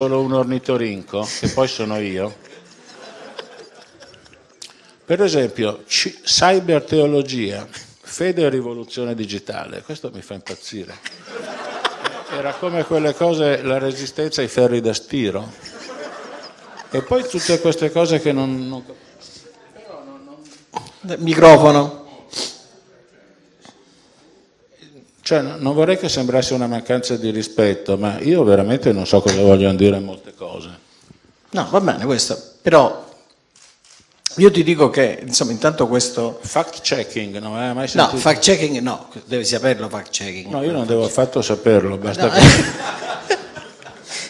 solo un ornitorinco, che poi sono io. Per esempio, c- cyberteologia, fede e rivoluzione digitale, questo mi fa impazzire. Era come quelle cose, la resistenza ai ferri da stiro. E poi tutte queste cose che non... non... Microfono. Cioè, non vorrei che sembrasse una mancanza di rispetto, ma io veramente non so cosa vogliono dire molte cose. No, va bene questo, però io ti dico che, insomma, intanto questo... Fact checking, non aveva mai No, sentito? fact checking no, devi saperlo fact checking. No, io non devo affatto saperlo, basta No, che...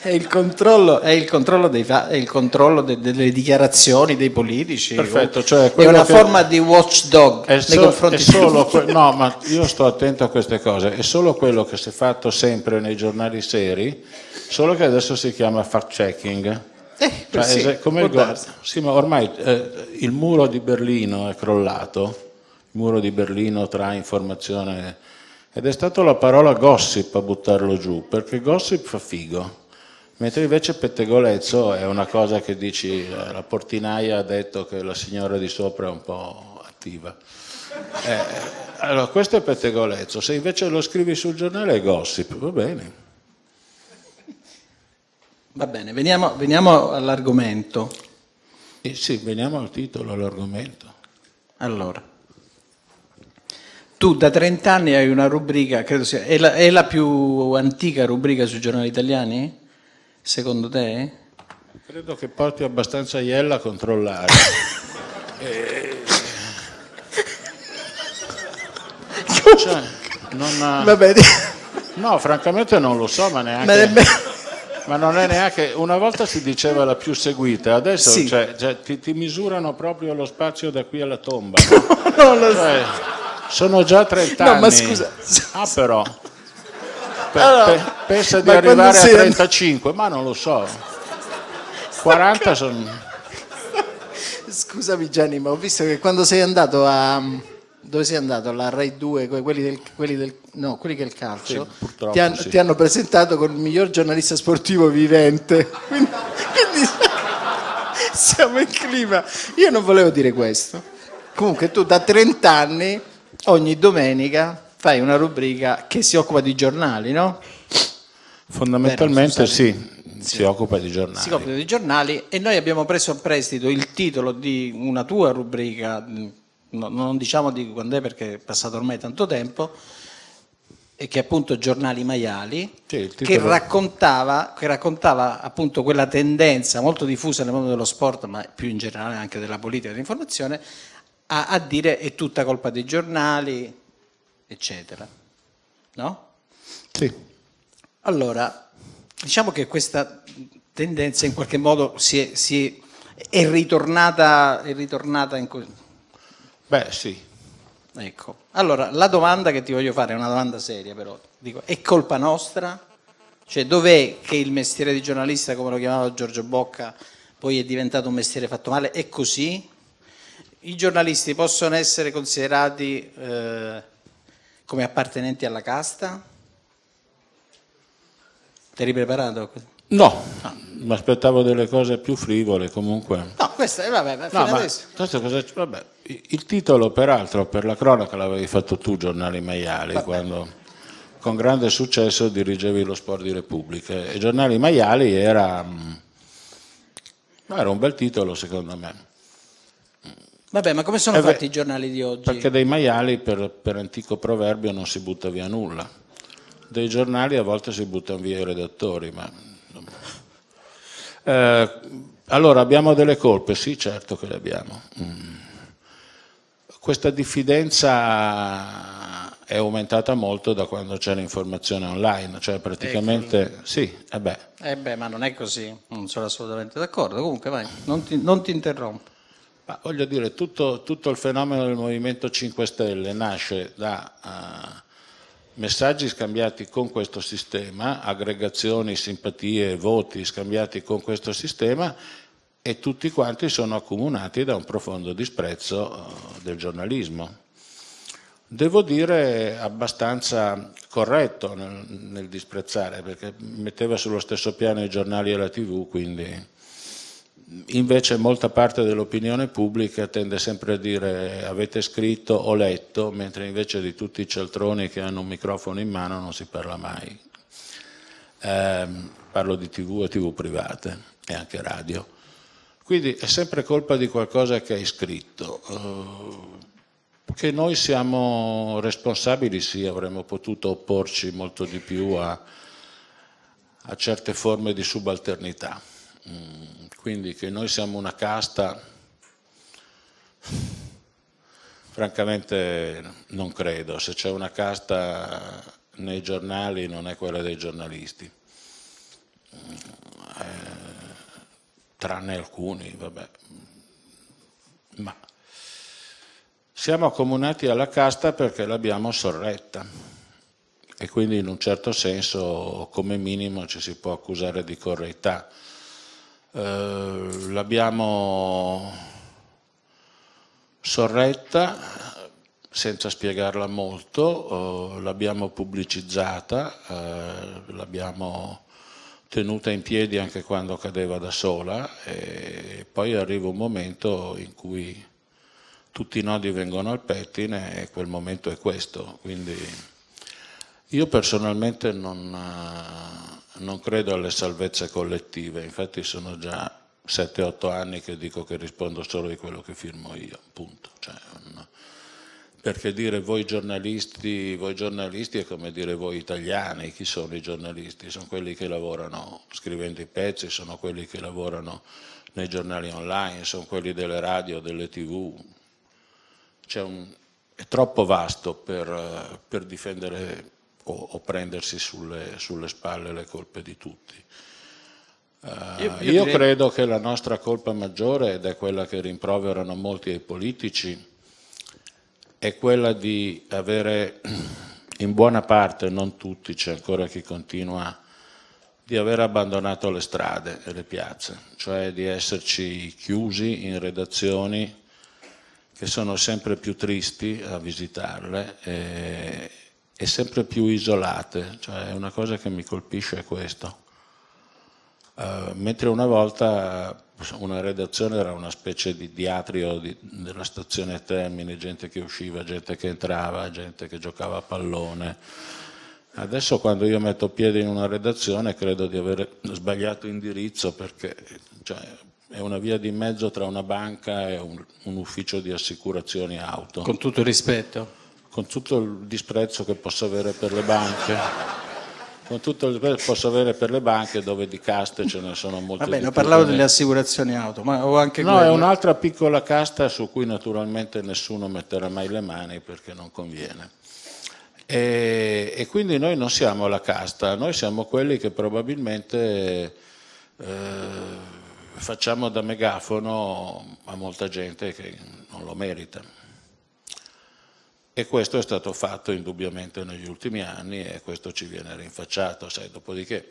È il controllo, è il controllo, dei è il controllo de- delle dichiarazioni dei politici. Perfetto, cioè è una forma di watchdog nei so- confronti solo que- no, ma io sto attento a queste cose, è solo quello che si è fatto sempre nei giornali seri, solo che adesso si chiama fact checking. Eh, Cioè, sì, come il, go- sì, ma ormai eh, il muro di Berlino è crollato, il muro di Berlino tra informazione ed è stata la parola gossip a buttarlo giù, perché gossip fa figo, mentre invece pettegolezzo è una cosa che dici, eh, la portinaia ha detto che la signora di sopra è un po' attiva. Eh, allora, questo è pettegolezzo, se invece lo scrivi sul giornale è gossip, va bene. Va bene, veniamo, veniamo all'argomento. Eh sì, veniamo al titolo, all'argomento. Allora, tu da 30 anni hai una rubrica, credo sia, è la, è la più antica rubrica sui giornali italiani? Secondo te? Credo che porti abbastanza iella a controllare. Eh, cioè, non ha- Vabbè, no, francamente non lo so, ma neanche... ma nemmeno- Ma non è neanche... Una volta si diceva la più seguita, adesso Sì. cioè, cioè, ti, ti misurano proprio lo spazio da qui alla tomba. no? non lo so. Cioè, sono già 30 No, anni. ma scusa. Ah, però. Pe- Allora, pe- pensa di arrivare a sei- 35, ma non lo so. 40 sono. Scusami Gianni, ma ho visto che quando sei andato a... Dove sei andato? Alla Rai 2, que- quelli del, quelli del, no, quelli che è il calcio, Sì, ti, han- sì. ti hanno presentato come il miglior giornalista sportivo vivente. Quindi, quindi siamo in clima. Io non volevo dire questo. Comunque tu da 30 anni, ogni domenica, fai una rubrica che si occupa di giornali, no? Fondamentalmente Vero, sì, si occupa di giornali. si occupa di giornali e noi abbiamo preso a prestito il titolo di una tua rubrica, no- non diciamo di quando è perché è passato ormai tanto tempo, e che è appunto Giornali Maiali, Sì, che, raccontava, che raccontava appunto quella tendenza molto diffusa nel mondo dello sport, ma più in generale anche della politica e dell'informazione, a, a dire è tutta colpa dei giornali, eccetera. No? Sì. Allora, diciamo che questa tendenza in qualche modo si è, si è- è ritornata, è ritornata in... co- Beh, sì. Ecco. Allora, la domanda che ti voglio fare è una domanda seria però. Dico, è colpa nostra? Cioè, dov'è che il mestiere di giornalista, come lo chiamava Giorgio Bocca, poi è diventato un mestiere fatto male? È così? I giornalisti possono essere considerati eh, come appartenenti alla casta? Ti eri preparato? No, mi aspettavo delle cose più frivole comunque. No, questa è, vabbè, No, adesso. questo cosa- vabbè, il titolo peraltro per la cronaca l'avevi fatto tu, Giornali Maiali, quando con grande successo dirigevi lo sport di Repubblica. E Giornali Maiali era, mm, era un bel titolo secondo me, Vabbè, ma come sono Eh beh, fatti i giornali di oggi? perché dei maiali per, per antico proverbio non si butta via nulla. Dei giornali a volte si buttano via i redattori, ma... Eh, allora, abbiamo delle colpe? Sì, certo che le abbiamo. Mm. Questa diffidenza è aumentata molto da quando c'è l'informazione online, cioè praticamente... Sì, eh beh, Eh beh, ma non è così, non sono assolutamente d'accordo. Comunque, vai, non ti, non ti interrompo. Ma voglio dire, tutto, tutto il fenomeno del Movimento 5 Stelle nasce da eh, messaggi scambiati con questo sistema, aggregazioni, simpatie, voti scambiati con questo sistema e tutti quanti sono accomunati da un profondo disprezzo eh, del giornalismo. devo dire abbastanza corretto nel, nel, disprezzare, perché metteva sullo stesso piano i giornali e la tv, quindi invece molta parte dell'opinione pubblica tende sempre a dire avete scritto o letto, mentre invece di tutti i cialtroni che hanno un microfono in mano non si parla mai. Eh, parlo di tv e tv private e anche radio. Quindi è sempre colpa di qualcosa che hai scritto. Uh, che noi siamo responsabili, sì, avremmo potuto opporci molto di più a, a certe forme di subalternità. Mm, quindi che noi siamo una casta, francamente non credo. Se c'è una casta nei giornali non è quella dei giornalisti. Mm, eh, tranne alcuni, vabbè. Ma siamo accomunati alla casta perché l'abbiamo sorretta e quindi in un certo senso come minimo ci si può accusare di correità. Eh, l'abbiamo sorretta senza spiegarla molto, eh, l'abbiamo pubblicizzata, eh, l'abbiamo tenuta in piedi anche quando cadeva da sola e poi arriva un momento in cui tutti i nodi vengono al pettine e quel momento è questo. Quindi io personalmente non, eh, non credo alle salvezze collettive, infatti sono già 7-8 anni che dico che rispondo solo di quello che firmo io, punto. Cioè, non, perché dire voi giornalisti, voi giornalisti è come dire voi italiani, chi sono i giornalisti? Sono quelli che lavorano scrivendo i pezzi, sono quelli che lavorano nei giornali online, sono quelli delle radio, delle tv, un, è troppo vasto per, per difendere o, o prendersi sulle, sulle, spalle le colpe di tutti. Uh, io, io, io direi... credo che la nostra colpa maggiore, ed è quella che rimproverano molti ai politici, è quella di avere, in buona parte, non tutti, c'è ancora chi continua, di aver abbandonato le strade e le piazze, cioè di esserci chiusi in redazioni che sono sempre più tristi a visitarle e, sempre più isolate, cioè una cosa che mi colpisce è questo. Uh, mentre una volta una redazione era una specie di diatrio di, della stazione Termini, gente che usciva, gente che entrava, gente che giocava a pallone. Adesso quando io metto piede in una redazione credo di aver sbagliato indirizzo perché cioè, è una via di mezzo tra una banca e un, un, ufficio di assicurazioni auto. Con tutto il rispetto? Con tutto il disprezzo che posso avere per le banche. Con tutto il disprezzo che posso avere per le banche dove di caste ce ne sono molte. Vabbè, non parlavo delle assicurazioni auto, ma ho anche No, quelle... è un'altra piccola casta su cui naturalmente nessuno metterà mai le mani perché non conviene. E, e quindi noi non siamo la casta, noi siamo quelli che probabilmente... Eh, facciamo da megafono a molta gente che non lo merita. E questo è stato fatto indubbiamente negli ultimi anni e questo ci viene rinfacciato. Sai, dopodiché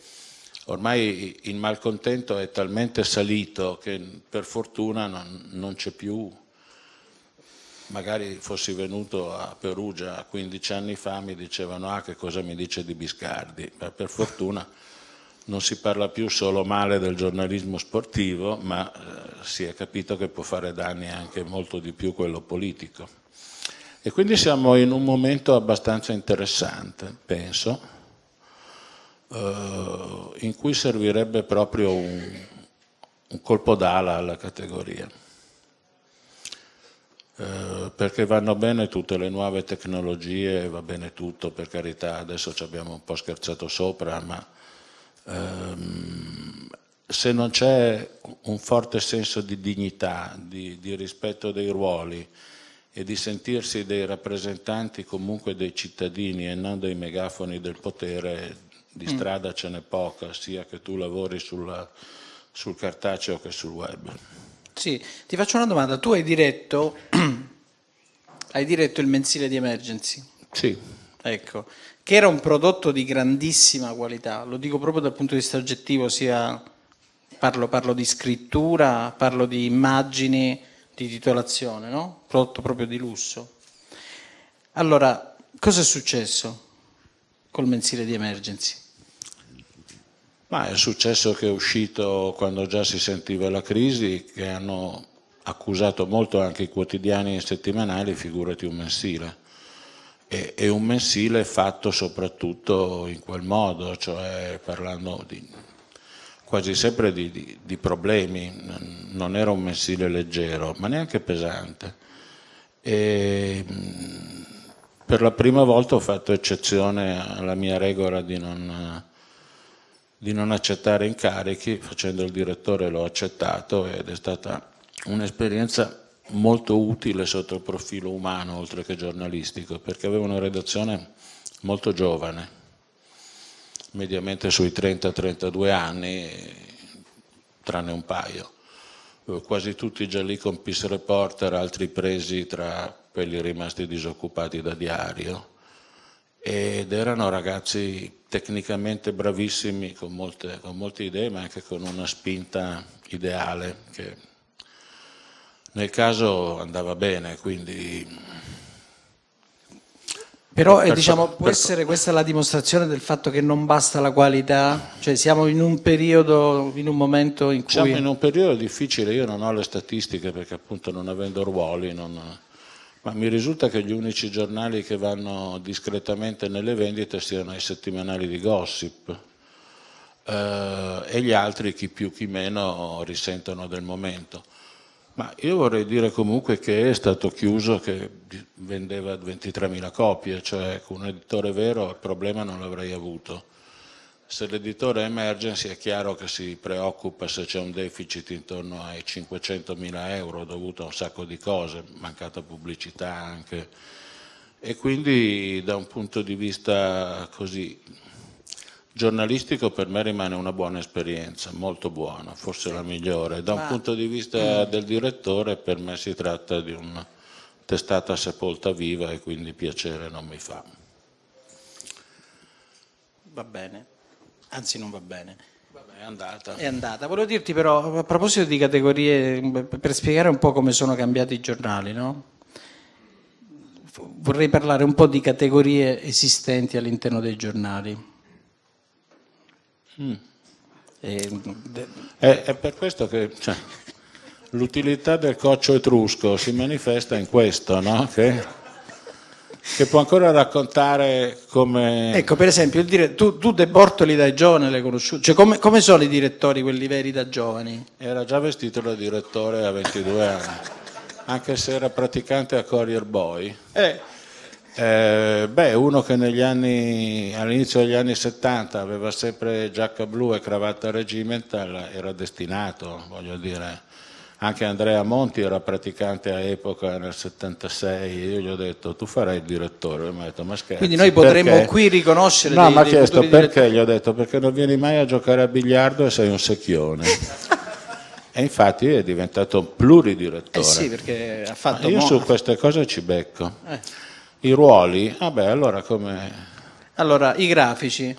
ormai il malcontento è talmente salito che per fortuna non, non c'è più. Magari fossi venuto a Perugia 15 anni fa mi dicevano ah che cosa mi dice di Biscardi, Beh, per fortuna non si parla più solo male del giornalismo sportivo, ma eh, si è capito che può fare danni anche molto di più quello politico. E quindi siamo in un momento abbastanza interessante, penso, eh, in cui servirebbe proprio un, un colpo d'ala alla categoria. Eh, perché vanno bene tutte le nuove tecnologie, va bene tutto, per carità, adesso ci abbiamo un po' scherzato sopra, ma ehm, se non c'è un forte senso di dignità, di, di, rispetto dei ruoli e di sentirsi dei rappresentanti comunque dei cittadini e non dei megafoni del potere, di mm. strada ce n'è poca, sia che tu lavori sulla, sul cartaceo che sul web. Sì, ti faccio una domanda. Tu hai diretto, hai diretto il mensile di Emergency? Sì. Ecco, che era un prodotto di grandissima qualità, lo dico proprio dal punto di vista oggettivo, sia, parlo, parlo di scrittura, parlo di immagini, di titolazione, no? prodotto proprio di lusso. Allora, cosa è successo col mensile di Emergency? Ma è successo che è uscito quando già si sentiva la crisi, che hanno accusato molto anche i quotidiani settimanali, figurati un mensile. E, e un mensile fatto soprattutto in quel modo, cioè parlando di, quasi sempre di, di, di, problemi, non era un mensile leggero, ma neanche pesante. E, per la prima volta ho fatto eccezione alla mia regola di non, di non accettare incarichi, facendo il direttore l'ho accettato ed è stata un'esperienza molto utile sotto il profilo umano oltre che giornalistico, perché avevo una redazione molto giovane, mediamente sui 30-32 anni, tranne un paio. Quasi tutti già lì con Peace Reporter, altri presi tra quelli rimasti disoccupati da diario. Ed erano ragazzi tecnicamente bravissimi, con molte, con molte idee, ma anche con una spinta ideale che nel caso andava bene, quindi... Però eh, diciamo, può essere questa la dimostrazione del fatto che non basta la qualità? Cioè siamo in un periodo, in un momento in cui... Siamo in un periodo difficile, io non ho le statistiche perché appunto non avendo ruoli, non... ma mi risulta che gli unici giornali che vanno discretamente nelle vendite siano i settimanali di gossip eh, e gli altri, chi più chi meno, risentono del momento. Ma io vorrei dire comunque che è stato chiuso che vendeva 23.000 copie, cioè con un editore vero il problema non l'avrei avuto. Se l'editore emergency è chiaro che si preoccupa se c'è un deficit intorno ai 500.000 euro dovuto a un sacco di cose, mancata pubblicità anche. E quindi da un punto di vista così giornalistico per me rimane una buona esperienza, molto buona, forse la migliore. Da un Ma... punto di vista del direttore per me si tratta di una testata sepolta viva e quindi piacere non mi fa. Va bene, anzi non va bene. Vabbè, è andata. È andata. Volevo dirti però, a proposito di categorie, per spiegare un po' come sono cambiati i giornali, no? vorrei parlare un po' di categorie esistenti all'interno dei giornali. Mm. E, è, è, per questo che cioè, l'utilità del coccio etrusco si manifesta in questo, no? che, che, può ancora raccontare come... Ecco, per esempio, dire, tu, tu, De Bortoli da giovane l'hai conosciuto, cioè, come, come, sono i direttori, quelli veri da giovani? Era già vestito da direttore a 22 anni, anche se era praticante a Courier Boy. Eh. Eh, beh, uno che negli anni, all'inizio degli anni 70 aveva sempre giacca blu e cravatta regimental era destinato, voglio dire. Anche Andrea Monti era praticante a epoca nel 76 io gli ho detto tu farai il direttore, mi ha detto ma scherzi. Quindi noi potremmo perché? qui riconoscere No, mi ha chiesto perché, direttori. gli ho detto perché non vieni mai a giocare a biliardo e sei un secchione. e infatti è diventato pluridirettore. Eh sì, perché ha fatto... Ma io mo... su queste cose ci becco. Eh. I ruoli? Vabbè, ah allora come... Allora, i grafici.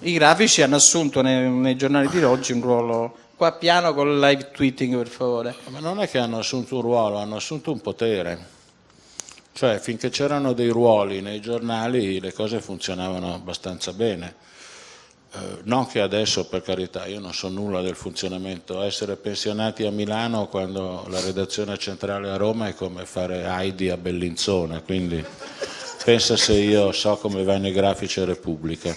I grafici hanno assunto nei, nei giornali di oggi un ruolo... Qua piano con il live tweeting, per favore. Ma non è che hanno assunto un ruolo, hanno assunto un potere. Cioè, finché c'erano dei ruoli nei giornali, le cose funzionavano abbastanza bene. Eh, non che adesso, per carità, io non so nulla del funzionamento, essere pensionati a Milano quando la redazione centrale a Roma è come fare Heidi a Bellinzona, quindi pensa se io so come vanno i grafici a Repubblica.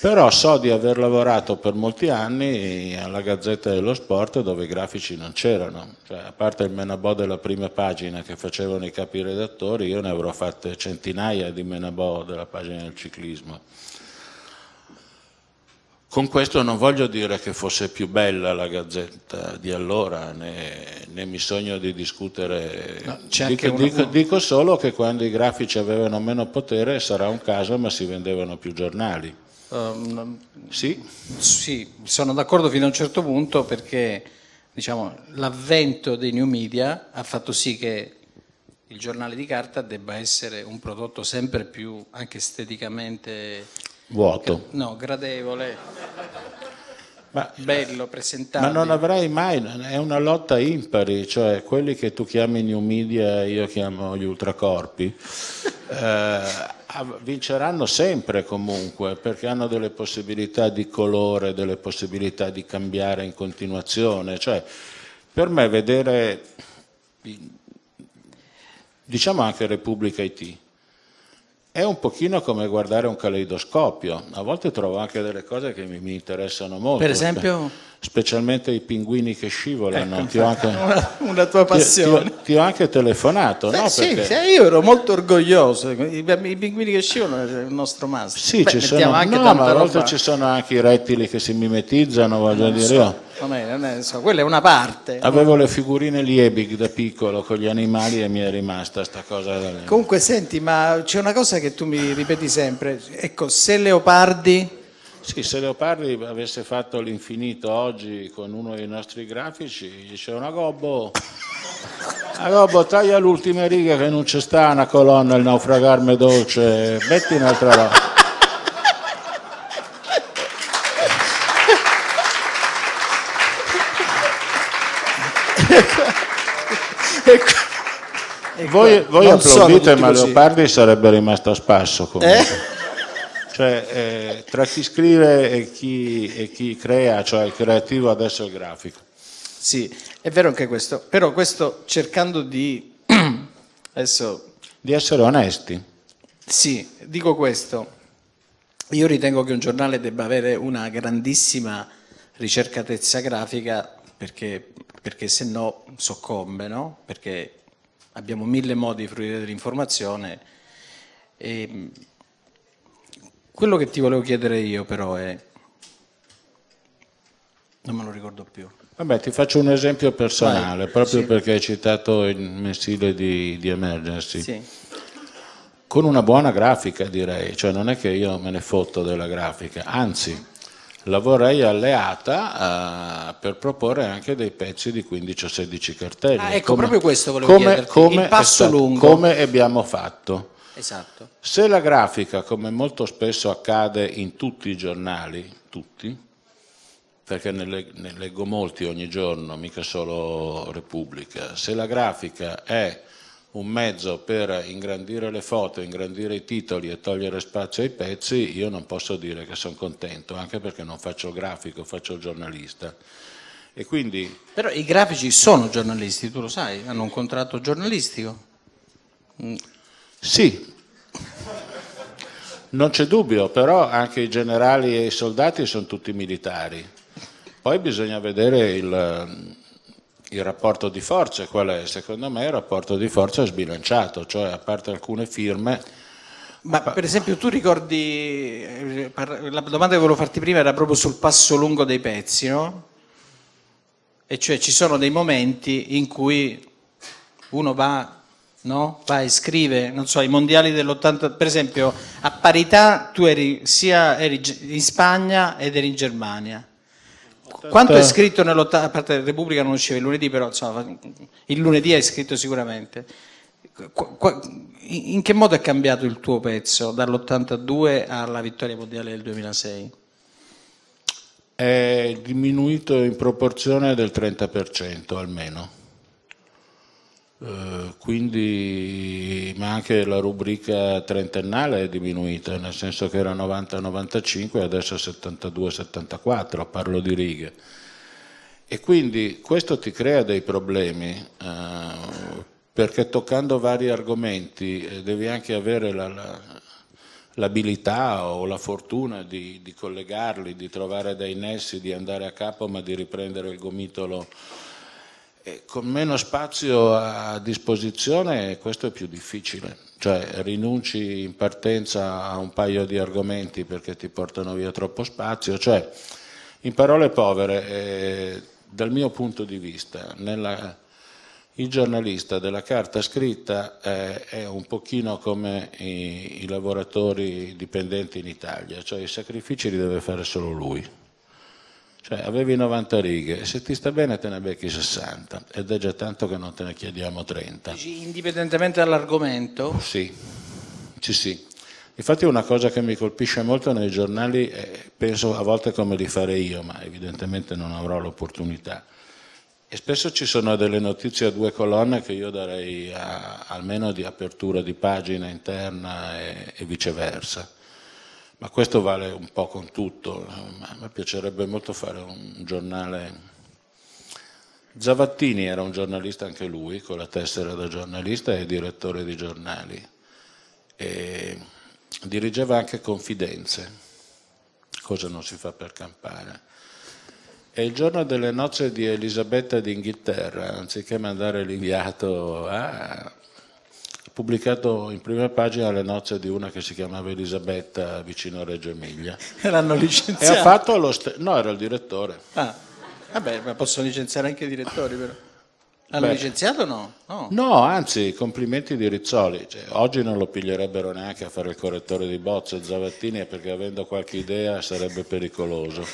Però so di aver lavorato per molti anni alla Gazzetta dello Sport dove i grafici non c'erano, cioè, a parte il menabò della prima pagina che facevano i capi redattori, io ne avrò fatte centinaia di menabò della pagina del ciclismo con questo non voglio dire che fosse più bella la Gazzetta di allora, né, né mi sogno di discutere. No, dico, uno... dico, dico, solo che quando i grafici avevano meno potere sarà un caso, ma si vendevano più giornali. Um, sì? Sì, sono d'accordo fino a un certo punto perché diciamo, l'avvento dei new media ha fatto sì che il giornale di carta debba essere un prodotto sempre più anche esteticamente Vuoto. No, gradevole. ma, bello, presentabile. Ma non avrai mai, è una lotta impari, cioè quelli che tu chiami new media, io chiamo gli ultracorpi, eh, vinceranno sempre comunque perché hanno delle possibilità di colore, delle possibilità di cambiare in continuazione. Cioè, per me vedere, diciamo anche Repubblica IT, è un pochino come guardare un caleidoscopio, a volte trovo anche delle cose che mi, mi interessano molto. Per esempio? Specialmente i pinguini che scivolano. Ecco, ti ho anche, una, una, tua passione. Ti, ti, ho, ti ho anche telefonato, Beh, no? Sì, Perché... io ero molto orgoglioso, I, i, pinguini che scivolano è il nostro master. Sì, Beh, ci sono, anche no, ma a volte ci sono anche i rettili che si mimetizzano, voglio non dire so. io. Non è, non è, so, quella è una parte. Avevo le figurine Liebig da piccolo con gli animali e mi è rimasta sta cosa. Comunque senti, ma c'è una cosa che tu mi ripeti sempre, ecco, se Leopardi... Sì, se Leopardi avesse fatto l'infinito oggi con uno dei nostri grafici, diceva Gobbo, a Gobbo taglia l'ultima riga che non c'è sta una colonna, il naufragarme dolce, metti un'altra roba. Voi, voi applaudite, ma così. Leopardi sarebbe rimasto a spasso comunque. Eh? Cioè, eh, tra chi scrive e chi, e chi, crea, cioè il creativo adesso è il grafico. Sì, è vero anche questo, però questo cercando di... adesso... Di essere onesti. Sì, dico questo. Io ritengo che un giornale debba avere una grandissima ricercatezza grafica perché, perché se no soccombe, no? Perché abbiamo mille modi di fruire dell'informazione. E quello che ti volevo chiedere io però è... Non me lo ricordo più. Vabbè, ti faccio un esempio personale, Vai, proprio sì. perché hai citato il mensile di, di Emergency. Sì. Con una buona grafica direi, cioè non è che io me ne fotto della grafica, anzi la vorrei alleata uh, per proporre anche dei pezzi di 15 o 16 cartelli. Ah, ecco, come, proprio questo volevo come, chiederti, come. Come abbiamo fatto. Esatto. Se la grafica, come molto spesso accade in tutti i giornali, tutti, perché ne, leggo molti ogni giorno, mica solo Repubblica, se la grafica è un mezzo per ingrandire le foto, ingrandire i titoli e togliere spazio ai pezzi, io non posso dire che sono contento, anche perché non faccio il grafico, faccio il giornalista. E quindi... Però i grafici sono giornalisti, tu lo sai, hanno un contratto giornalistico. Sì, non c'è dubbio, però anche i generali e i soldati sono tutti militari. Poi bisogna vedere il, il rapporto di forze, qual è? Secondo me il rapporto di forza è sbilanciato, cioè a parte alcune firme... Ma per esempio tu ricordi, la domanda che volevo farti prima era proprio sul passo lungo dei pezzi, no? E cioè ci sono dei momenti in cui uno va, no? va e scrive, non so, i mondiali dell'80, per esempio a parità tu eri sia eri in Spagna ed eri in Germania quanto è scritto nell'80? A parte Repubblica non usciva il lunedì, però insomma, il lunedì è scritto sicuramente. In che modo è cambiato il tuo pezzo dall'82 alla vittoria mondiale del 2006? È diminuito in proporzione del 30% almeno. Eh, quindi, ma anche la rubrica trentennale è diminuita, nel senso che era 90-95 e adesso è 72-74, parlo di righe. E quindi questo ti crea dei problemi, eh, perché toccando vari argomenti eh, devi anche avere la, la, l'abilità o la fortuna di, di collegarli, di trovare dei nessi, di andare a capo, ma di riprendere il gomitolo con meno spazio a disposizione questo è più difficile, cioè rinunci in partenza a un paio di argomenti perché ti portano via troppo spazio, cioè in parole povere, eh, dal mio punto di vista, nella, il giornalista della carta scritta eh, è un pochino come i, i lavoratori dipendenti in Italia, cioè i sacrifici li deve fare solo lui. Cioè avevi 90 righe, se ti sta bene te ne becchi 60 ed è già tanto che non te ne chiediamo 30. Indipendentemente dall'argomento? Sì, sì, sì. Infatti una cosa che mi colpisce molto nei giornali, penso a volte come di fare io, ma evidentemente non avrò l'opportunità. E spesso ci sono delle notizie a due colonne che io darei a, almeno di apertura di pagina interna e, e, viceversa. Ma questo vale un po' con tutto. A me piacerebbe molto fare un giornale. Zavattini era un giornalista anche lui, con la tessera da giornalista e direttore di giornali. E dirigeva anche Confidenze, cosa non si fa per campare. E il giorno delle nozze di Elisabetta d'Inghilterra, anziché mandare l'inviato, ha pubblicato in prima pagina le nozze di una che si chiamava Elisabetta vicino a Reggio Emilia. E l'hanno licenziato? E ha fatto lo stesso... No, era il direttore. Ah, vabbè, ma possono licenziare anche i direttori però. L'hanno Beh, licenziato o no? no? No, anzi, complimenti di Rizzoli. Cioè, oggi non lo piglierebbero neanche a fare il correttore di bozze Zavattini perché avendo qualche idea sarebbe pericoloso.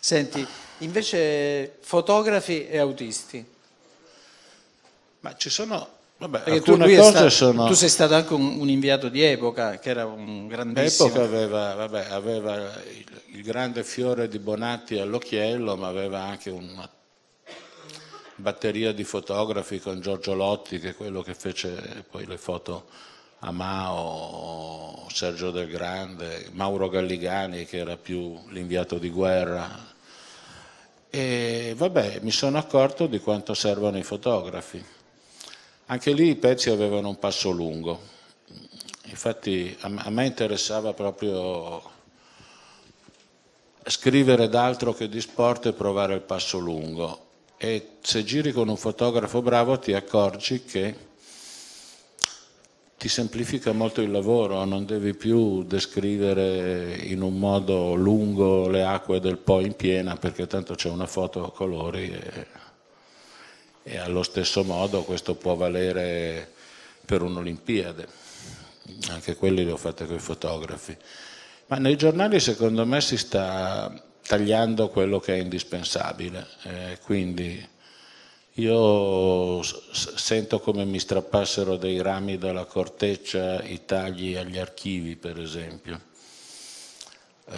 Senti, invece fotografi e autisti. Ma ci sono Vabbè, tu, stato, sono... tu, sei stato anche un, un, inviato di epoca, che era un grandissimo... Epoca aveva, vabbè, aveva il, il, grande fiore di Bonatti all'occhiello, ma aveva anche una batteria di fotografi con Giorgio Lotti, che è quello che fece poi le foto a Mao, Sergio Del Grande, Mauro Galligani, che era più l'inviato di guerra. E vabbè, mi sono accorto di quanto servono i fotografi. Anche lì i pezzi avevano un passo lungo. Infatti a me interessava proprio scrivere d'altro che di sport e provare il passo lungo e se giri con un fotografo bravo ti accorgi che ti semplifica molto il lavoro, non devi più descrivere in un modo lungo le acque del Po in piena perché tanto c'è una foto a colori e, e allo stesso modo questo può valere per un'Olimpiade, anche quelli li ho fatti con i fotografi. Ma nei giornali secondo me si sta tagliando quello che è indispensabile. Eh, quindi io sento come mi strappassero dei rami dalla corteccia i tagli agli archivi, per esempio. Eh,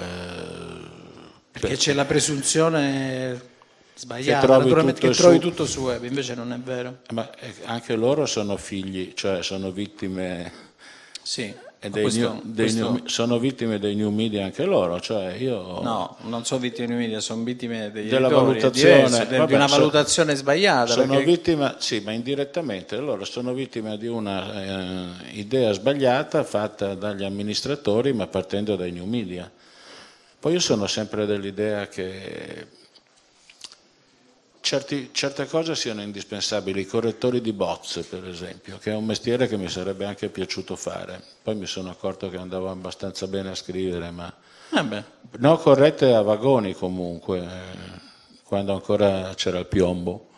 perché, perché c'è la presunzione sbagliata, che trovi, naturalmente, tutto, che trovi su... tutto su web, invece non è vero. Ma eh, anche loro sono figli, cioè sono vittime sì. Questo, new, questo... new, sono vittime dei new media anche loro, cioè io... No, non sono vittime dei new media, sono vittime degli della valutazione, diverso, vabbè, di una valutazione so, sbagliata. Sono perché... vittima, sì, ma indirettamente loro sono vittime di una eh, idea sbagliata fatta dagli amministratori, ma partendo dai new media. Poi io sono sempre dell'idea che certi, certe cose siano indispensabili, i correttori di bozze per esempio, che è un mestiere che mi sarebbe anche piaciuto fare. Poi mi sono accorto che andavo abbastanza bene a scrivere, ma... Eh no, corrette a vagoni comunque, eh, quando ancora c'era il piombo.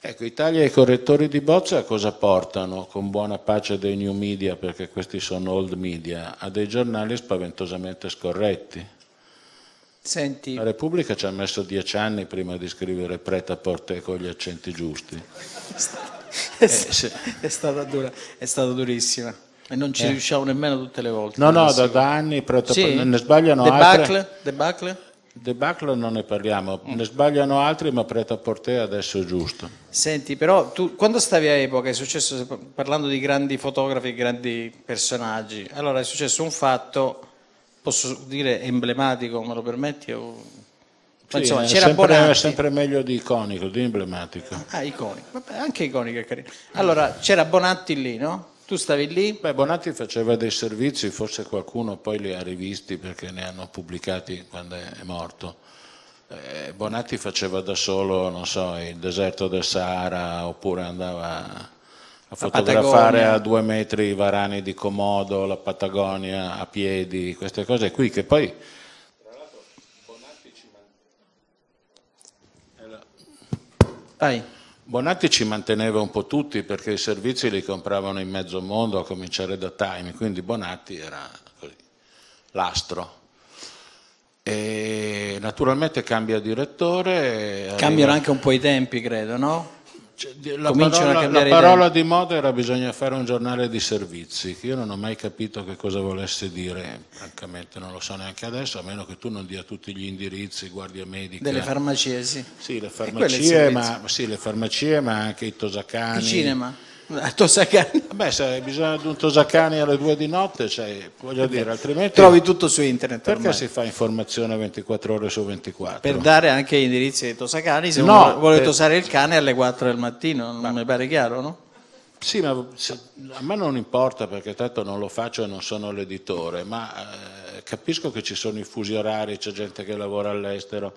Ecco, Italia e i correttori di bozze a cosa portano, con buona pace dei new media, perché questi sono old media, a dei giornali spaventosamente scorretti. Senti. La Repubblica ci ha messo dieci anni prima di scrivere preta porte con gli accenti giusti. È, sta, eh, è, stata dura, è stata durissima. E non ci eh. riusciamo nemmeno tutte le volte. No, no, da, da, anni preta sì. ne sbagliano debacle, altre. Debacle? Debacle non ne parliamo, mm. ne sbagliano altri, ma preta porte adesso è giusto. Senti, però tu quando stavi a epoca è successo, parlando di grandi fotografi, grandi personaggi, allora è successo un fatto posso dire emblematico, me lo permetti? O... Sì, insomma, c'era sempre, Bonatti. Sempre meglio di iconico, di emblematico. Ah, iconico, Vabbè, anche iconico è carino. Allora, c'era Bonatti lì, no? Tu stavi lì? Beh, Bonatti faceva dei servizi, forse qualcuno poi li ha rivisti perché ne hanno pubblicati quando è morto. Eh, Bonatti faceva da solo, non so, il deserto del Sahara oppure andava a fotografare a due metri i varani di Comodo, la Patagonia a piedi, queste cose qui che poi... Vai. Bonatti ci manteneva un po' tutti perché i servizi li compravano in mezzo mondo a cominciare da Time, quindi Bonatti era così, l'astro. E naturalmente cambia direttore. Cambiano arriva... anche un po' i tempi, credo, no? Cioè, la parola, la parola di moda era bisogna fare un giornale di servizi, che io non ho mai capito che cosa volesse dire, francamente non lo so neanche adesso, a meno che tu non dia tutti gli indirizzi, guardia medica. Delle farmacie, sì. Sì, le farmacie, ma, sì, le farmacie, ma anche i tosacani. Il cinema. A Tosacani. Vabbè, se hai bisogno di un tosacani alle due di notte, cioè, voglio dire, altrimenti Trovi tutto su internet perché ormai. si fa informazione 24 ore su 24? Per dare anche gli indirizzi dei Tosacani, se No, uno vuole per- tosare il cane alle 4 del mattino, non mi pare chiaro, no? Sì, ma a me non importa perché tanto non lo faccio e non sono l'editore, ma eh, capisco che ci sono i fusi orari, c'è gente che lavora all'estero,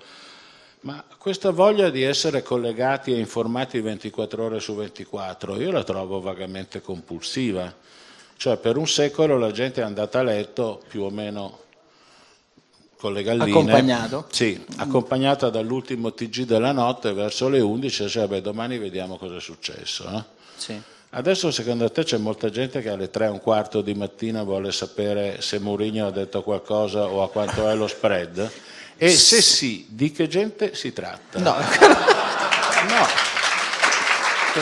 ma questa voglia di essere collegati e informati 24 ore su 24 io la trovo vagamente compulsiva. Cioè per un secolo la gente è andata a letto più o meno con le galline. Accompagnato? Sì, accompagnata dall'ultimo TG della notte verso le 11, cioè beh, domani vediamo cosa è successo. no? Sì. Adesso secondo te c'è molta gente che alle 3 e un quarto di mattina vuole sapere se Mourinho ha detto qualcosa o a quanto è lo spread? E se sì, di che gente si tratta? No, No.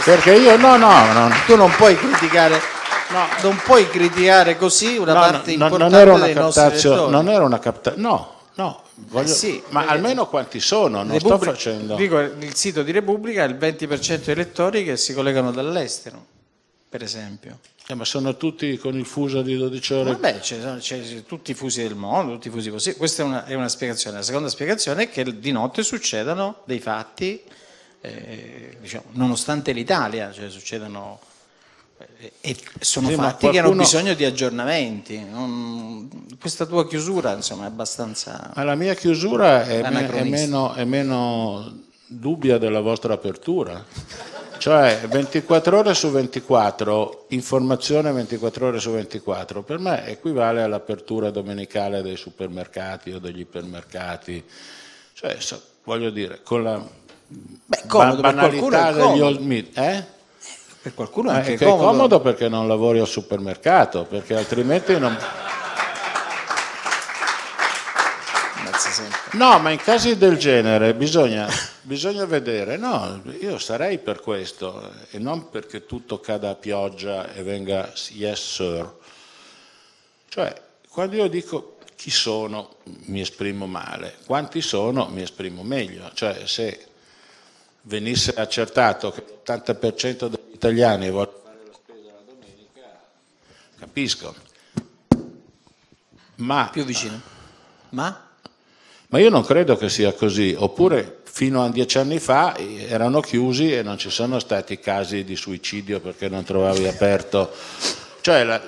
Perché io no, no, no. tu non puoi criticare, non puoi criticare così una no, parte no, importante non era una dei lettori. non era una captazione, no, no, voglio- Eh sì, ma perché- almeno quanti sono, non Repubblica- sto facendo. Dico, il sito di Repubblica ha il 20% dei lettori che si collegano dall'estero, per esempio. Eh, ma sono tutti con il fuso di 12 ore. Vabbè, c'è- c'è tutti i fusi del mondo, tutti i fusi così. Questa è una, è una spiegazione. La seconda spiegazione è che di notte succedano dei fatti, eh, diciamo, nonostante l'Italia, cioè succedono. eh, E sono Sì, fatti che hanno qualcuno- bisogno di aggiornamenti. non- questa tua chiusura, insomma, è abbastanza. Ma la mia chiusura è, me- è meno, è meno dubbia della vostra apertura. Cioè 24 ore su 24, informazione 24 ore su 24, per me equivale all'apertura domenicale dei supermercati o degli ipermercati. Cioè, voglio dire, con la Beh, comodo, banalità degli old meat. Eh? Per qualcuno è Eh, anche che comodo. è comodo perché non lavori al supermercato, perché altrimenti non... Grazie sempre. No, ma in casi del genere bisogna, bisogna vedere, no, io sarei per questo e non perché tutto cada a pioggia e venga yes sir. Cioè, quando io dico chi sono mi esprimo male, quanti sono mi esprimo meglio, cioè se venisse accertato che l'80% degli italiani vuole fare la spesa la domenica, capisco. Ma Più vicino. Ma? Ma io non credo che sia così, oppure fino a dieci anni fa erano chiusi e non ci sono stati casi di suicidio perché non trovavi aperto. Cioè, la-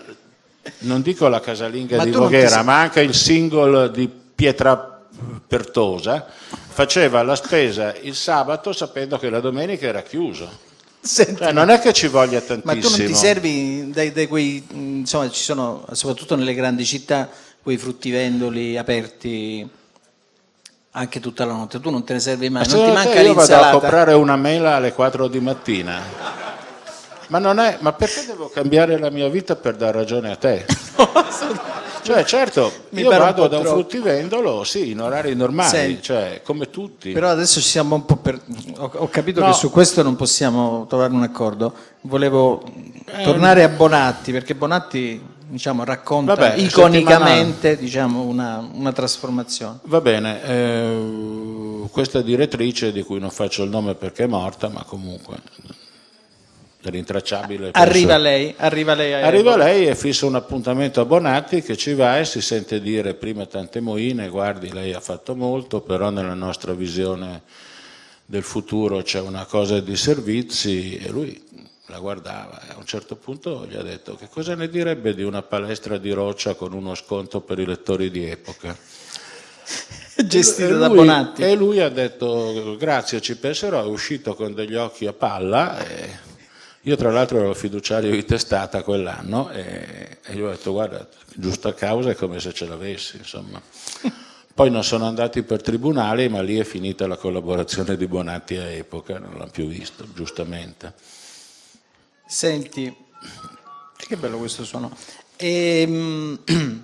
non dico la casalinga Ma di ti Voghera, sei- ma anche il single di Pietra Pertosa faceva la spesa il sabato sapendo che la domenica era chiuso. Senti, Cioè, non è che ci voglia Ma tantissimo. tu non ti servi dai, dai quei, insomma, ci sono soprattutto nelle grandi città quei fruttivendoli aperti anche tutta la notte. Tu non te ne servi mai, Ma non ti manca io vado a l'insalata. comprare una mela alle 4 di mattina? Ma, non è, ma perché devo cambiare la mia vita per dar ragione a te? Cioè, certo, Mi io un vado da un troppo. fruttivendolo, sì, in orari normali, Senti. cioè, come tutti. Però adesso ci siamo un po' per... Ho, ho capito No. che su questo non possiamo trovare un accordo. Volevo Eh, tornare a Bonatti, perché Bonatti diciamo, racconta Vabbè, iconicamente diciamo, una, una trasformazione. Va bene, eh, questa direttrice, di cui non faccio il nome perché è morta, ma comunque rintracciabile. penso- Arriva lei, arriva lei. a- Arriva lei e fissa un appuntamento a Bonatti che ci va e si sente dire prima tante moine, guardi lei ha fatto molto, però nella nostra visione del futuro c'è una cosa di servizi e lui la guardava e a un certo punto gli ha detto che cosa ne direbbe di una palestra di roccia con uno sconto per i lettori di epoca. Gestita da Bonatti. E lui ha detto grazie, ci penserò, è uscito con degli occhi a palla. io tra l'altro ero fiduciario di testata quell'anno e, e gli ho detto guarda, giusta causa è come se ce l'avessi, insomma. Poi non sono andati per tribunali, ma lì è finita la collaborazione di Bonatti a epoca, non l'hanno più visto, giustamente. Senti, che bello questo suono. Ehm,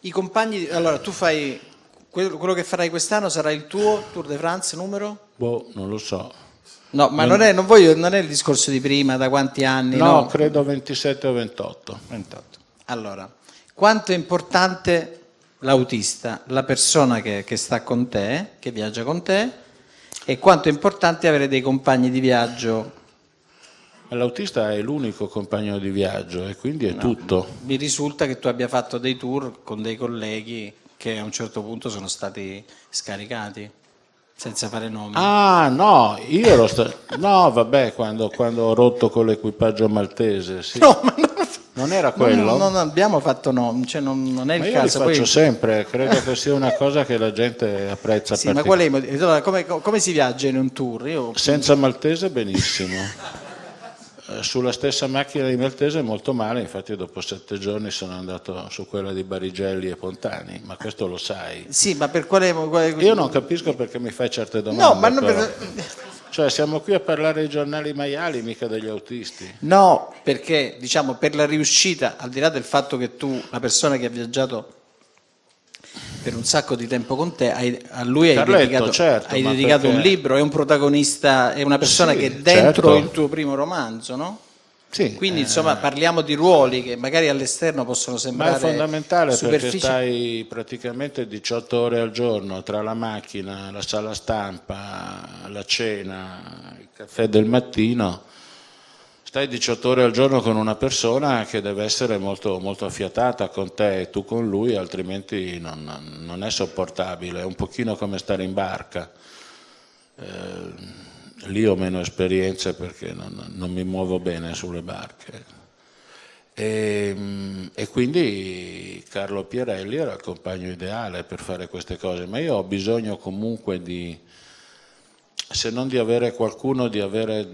I compagni, allora tu fai quello, quello che farai quest'anno sarà il tuo Tour de France numero Boh, non lo so. No, ma non è, non, voglio, non è, il discorso di prima, da quanti anni? No, no, credo 27 o 28. 28. Allora, quanto è importante l'autista, la persona che, che sta con te, che viaggia con te, e quanto è importante avere dei compagni di viaggio L'autista è l'unico compagno di viaggio e quindi è no, tutto. Mi risulta che tu abbia fatto dei tour con dei colleghi che a un certo punto sono stati scaricati senza fare nomi. Ah no, io ero stato... No, vabbè, quando, quando, ho rotto con l'equipaggio maltese. Sì. No, ma non... non era quello? No, non abbiamo fatto nomi, cioè non, non, è il ma caso. Io li faccio poi... sempre, credo che sia una cosa che la gente apprezza. Sì, ma qual è, come, come, si viaggia in un tour? Io... Senza maltese benissimo. Eh, sulla stessa macchina di Maltese molto male, infatti dopo sette giorni sono andato su quella di Barigelli e Pontani, ma questo lo sai. Sì, ma per quale... quale... Io non capisco perché mi fai certe domande. No, ma non per... Cioè siamo qui a parlare dei giornali maiali, mica degli autisti. No, perché diciamo per la riuscita, al di là del fatto che tu, la persona che ha viaggiato per un sacco di tempo con te, hai, a lui Carletto, hai dedicato, certo, hai dedicato perché... un libro, è un protagonista, è una persona sì, che è dentro certo. il tuo primo romanzo, no? Sì, Quindi eh... insomma parliamo di ruoli che magari all'esterno possono sembrare Ma è fondamentale perché stai praticamente 18 ore al giorno tra la macchina, la sala stampa, la cena, il caffè del mattino stai 18 ore al giorno con una persona che deve essere molto, molto affiatata con te e tu con lui, altrimenti non, non, è sopportabile, è un pochino come stare in barca. Eh, lì ho meno esperienze perché non, non mi muovo bene sulle barche. E, e, quindi Carlo Pierelli era il compagno ideale per fare queste cose, ma io ho bisogno comunque di, se non di avere qualcuno, di avere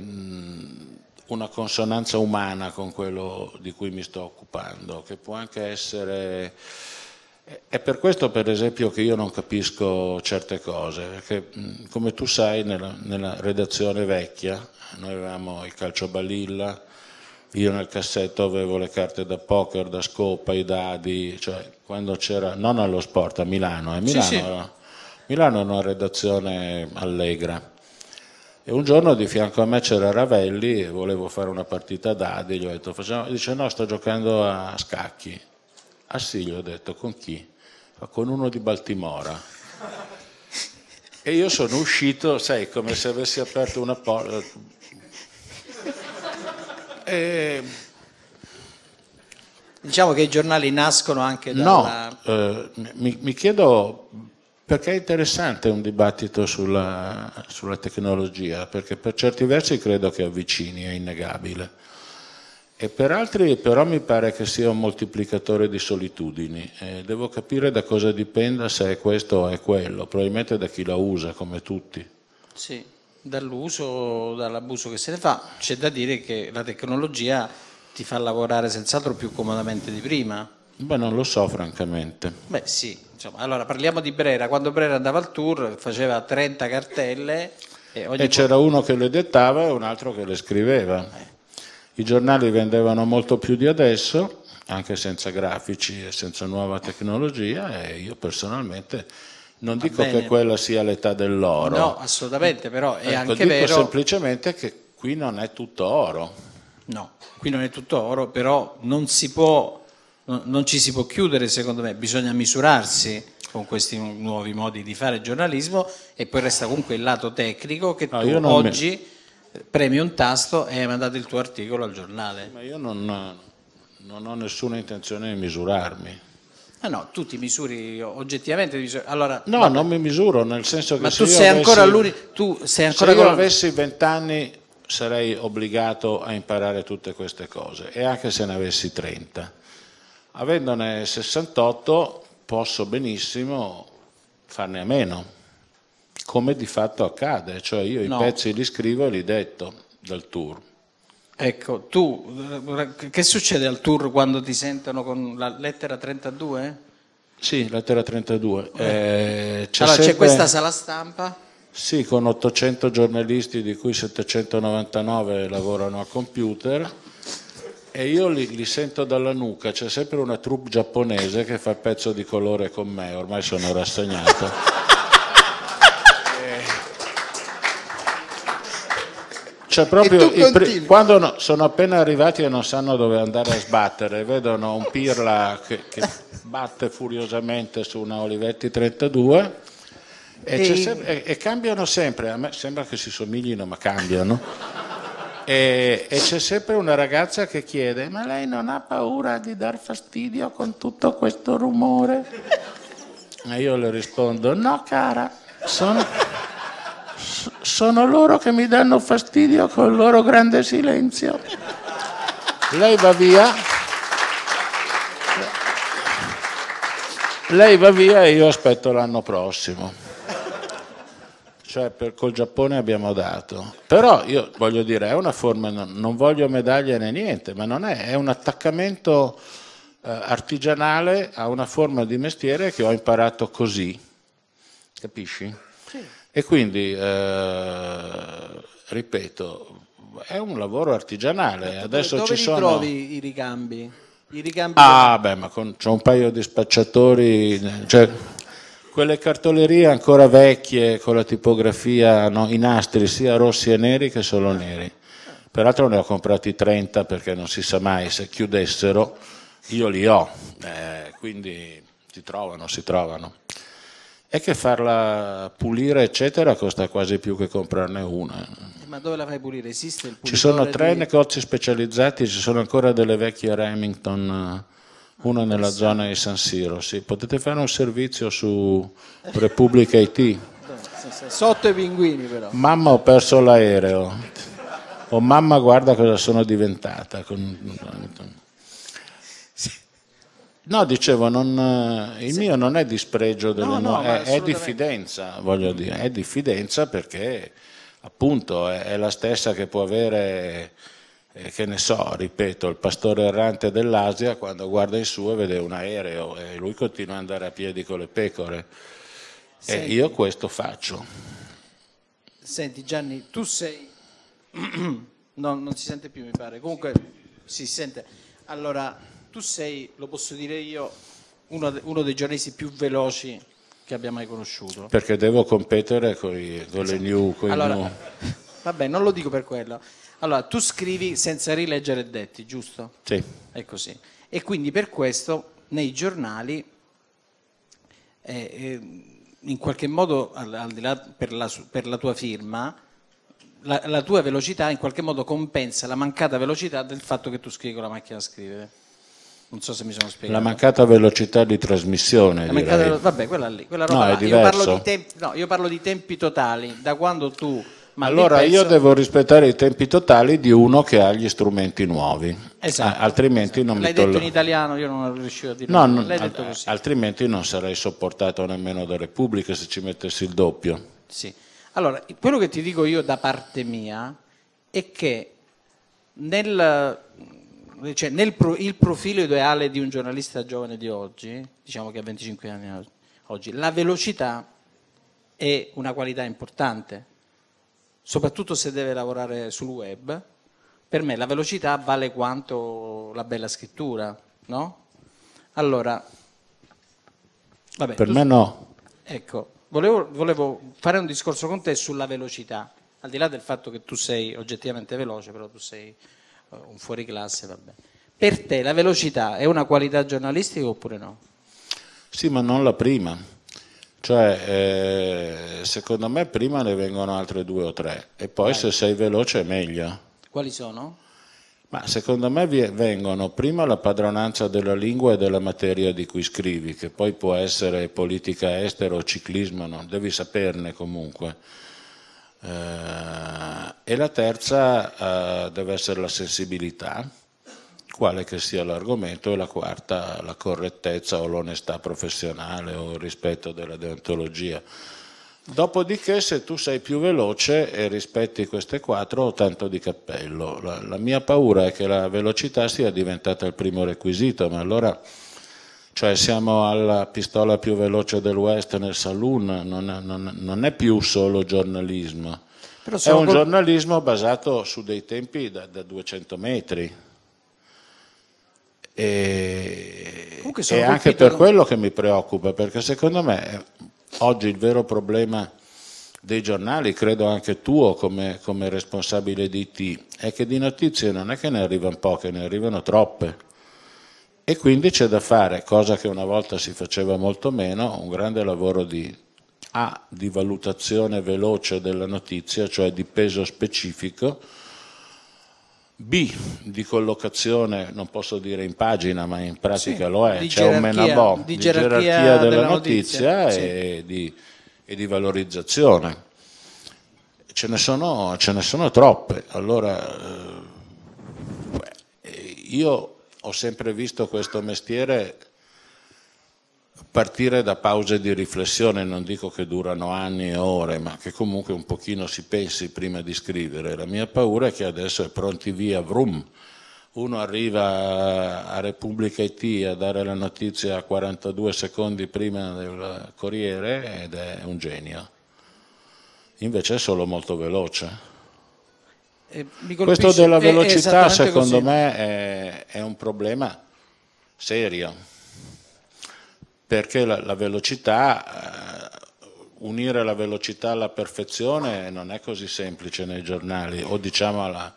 una consonanza umana con quello di cui mi sto occupando, che può anche essere... È per questo per esempio che io non capisco certe cose, perché come tu sai nella, nella redazione vecchia noi avevamo il calcio balilla, io nel cassetto avevo le carte da poker, da scopa, i dadi, cioè quando c'era, non allo sport, a Milano, eh, Milano, sì, sì. Milano è una redazione allegra e un giorno di fianco a me c'era Ravelli e volevo fare una partita dadi, gli ho detto, facciamo... dice no, sto giocando a scacchi. Ah sì, gli ho detto, con chi? Con uno di Baltimora. E io sono uscito, sai, come se avessi aperto una porta. E... Diciamo che i giornali nascono anche dalla... No, eh, mi, mi chiedo perché è interessante un dibattito sulla, sulla, tecnologia, perché per certi versi credo che avvicini, è innegabile. E per altri però mi pare che sia un moltiplicatore di solitudini. E devo capire da cosa dipenda se è questo o è quello, probabilmente da chi la usa, come tutti. Sì, dall'uso, dall'abuso che se ne fa. C'è da dire che la tecnologia ti fa lavorare senz'altro più comodamente di prima. Beh, non lo so francamente. Beh sì, Insomma, allora parliamo di Brera, quando Brera andava al tour faceva 30 cartelle e, e c'era uno che le dettava e un altro che le scriveva. I giornali vendevano molto più di adesso, anche senza grafici e senza nuova tecnologia e io personalmente non dico che quella sia l'età dell'oro. No, assolutamente, però è ecco, anche dico vero... semplicemente che qui non è tutto oro. No, qui non è tutto oro, però non si può non ci si può chiudere secondo me, bisogna misurarsi con questi nuovi modi di fare giornalismo e poi resta comunque il lato tecnico che no, tu oggi mi... premi un tasto e hai mandato il tuo articolo al giornale. Ma io non, non ho nessuna intenzione di misurarmi. Ah no, tu ti misuri oggettivamente. Allora, no, vabbè. non mi misuro, nel senso che Ma tu sei avessi, ancora l'unico. Tu sei ancora se io avessi vent'anni sarei obbligato a imparare tutte queste cose e anche se ne avessi 30 Avendone 68 posso benissimo farne a meno, come di fatto accade, cioè io no. i pezzi li scrivo e li detto dal tour. Ecco, tu, che succede al tour quando ti sentono con la lettera 32? Sì, lettera 32. Eh. Eh, c'è allora sempre... c'è questa sala stampa? Sì, con 800 giornalisti di cui 799 lavorano a computer e io li, li, sento dalla nuca, c'è sempre una troupe giapponese che fa pezzo di colore con me, ormai sono rassegnato. Cioè proprio pri- quando no, sono appena arrivati e non sanno dove andare a sbattere, vedono un pirla che, che batte furiosamente su una Olivetti 32 e, e... Sempre, e, e cambiano sempre, a me sembra che si somiglino ma cambiano. E, e, c'è sempre una ragazza che chiede: Ma lei non ha paura di dar fastidio con tutto questo rumore? E io le rispondo: No, cara, sono, sono loro che mi danno fastidio con il loro grande silenzio. Lei va via. Lei va via e io aspetto l'anno prossimo cioè per, col Giappone abbiamo dato. Però io voglio dire, è una forma, non voglio medaglie né niente, ma non è, è un attaccamento eh, artigianale a una forma di mestiere che ho imparato così, capisci? Sì. E quindi, eh, ripeto, è un lavoro artigianale. Adesso dove ci sono... trovi i ricambi? I ricambi ah, beh, ma con, c'è un paio di spacciatori... Cioè, quelle cartolerie ancora vecchie con la tipografia no, i nastri sia rossi e neri che solo neri. Peraltro ne ho comprati 30 perché non si sa mai se chiudessero, io li ho, eh, quindi si trovano, si trovano. E che farla pulire eccetera costa quasi più che comprarne una. Ma dove la fai pulire? Esiste il Ci sono tre di... negozi specializzati, ci sono ancora delle vecchie Remington una nella zona di San Siro, sì. Potete fare un servizio su Repubblica IT. Sotto i pinguini però. Mamma ho perso l'aereo. O mamma guarda cosa sono diventata. No, dicevo, non, il mio non è dispregio delle no, no, è, è, diffidenza, voglio dire, è diffidenza perché appunto è, è la stessa che può avere eh, che ne so, ripeto, il pastore errante dell'Asia quando guarda in su e vede un aereo e lui continua ad andare a piedi con le pecore. Senti, e io questo faccio. Senti Gianni, tu sei... no, non si sente più mi pare, comunque si sente. Allora, tu sei, lo posso dire io, uno, uno dei giornalisti più veloci che abbia mai conosciuto. Perché devo competere con, i, con le new... Con allora. Vabbè, non lo dico per quello allora, tu scrivi senza rileggere detti, giusto? Sì. È così. E quindi per questo nei giornali, eh, eh, in qualche modo, al, al di là per la, per la tua firma, la, la, tua velocità in qualche modo compensa la mancata velocità del fatto che tu scrivi con la macchina da scrivere. Non so se mi sono spiegato. La mancata velocità di trasmissione. Mancata, vabbè, quella lì, quella roba no, là. Io parlo, tempi, no, io parlo di tempi totali, da quando tu ma allora penso... io devo rispettare i tempi totali di uno che ha gli strumenti nuovi, esatto, ah, altrimenti esatto. non L'hai mi toll... detto in italiano, io non riuscivo a dirlo. No, non, al, altrimenti non sarei sopportato nemmeno da Repubblica se ci mettessi il doppio. Sì. Allora, quello che ti dico io da parte mia è che nel, cioè nel pro, il profilo ideale di un giornalista giovane di oggi, diciamo che ha 25 anni oggi, la velocità è una qualità importante soprattutto se deve lavorare sul web, per me la velocità vale quanto la bella scrittura, no? Allora, vabbè, per tu, me no. Ecco, volevo, volevo, fare un discorso con te sulla velocità, al di là del fatto che tu sei oggettivamente veloce, però tu sei uh, un fuoriclasse, vabbè. Per te la velocità è una qualità giornalistica oppure no? Sì, ma non la prima. Cioè, eh, secondo me prima ne vengono altre due o tre e poi Vai. se sei veloce è meglio. Quali sono? Ma secondo me vengono prima la padronanza della lingua e della materia di cui scrivi, che poi può essere politica estera o ciclismo, no? devi saperne comunque. Eh, e la terza eh, deve essere la sensibilità quale che sia l'argomento, e la quarta la correttezza o l'onestà professionale o il rispetto della deontologia. Dopodiché se tu sei più veloce e rispetti queste quattro ho tanto di cappello. La, la, mia paura è che la velocità sia diventata il primo requisito, ma allora cioè siamo alla pistola più veloce del West nel saloon, non è, non, non è più solo giornalismo, è un giornalismo basato su dei tempi da, da 200 metri. E, e anche per quello che mi preoccupa, perché secondo me oggi il vero problema dei giornali, credo anche tuo come, come responsabile di IT, è che di notizie non è che ne arrivano poche, ne arrivano troppe. E quindi c'è da fare, cosa che una volta si faceva molto meno, un grande lavoro di, A, di valutazione veloce della notizia, cioè di peso specifico, B di collocazione, non posso dire in pagina, ma in pratica Sì, lo è, c'è un menabò di di gerarchia gerarchia della, della notizia, notizia, e, di, e di valorizzazione. Ce ne sono, ce ne sono troppe. Allora, eh, io ho sempre visto questo mestiere partire da pause di riflessione, non dico che durano anni e ore, ma che comunque un pochino si pensi prima di scrivere. La mia paura è che adesso è pronti via, vrum. Uno arriva a Repubblica IT a dare la notizia 42 secondi prima del Corriere ed è un genio. Invece è solo molto veloce. Eh, Questo della è velocità secondo così. me è, è un problema serio, perché la, la velocità, eh, unire la velocità alla perfezione non è così semplice nei giornali, o diciamo alla,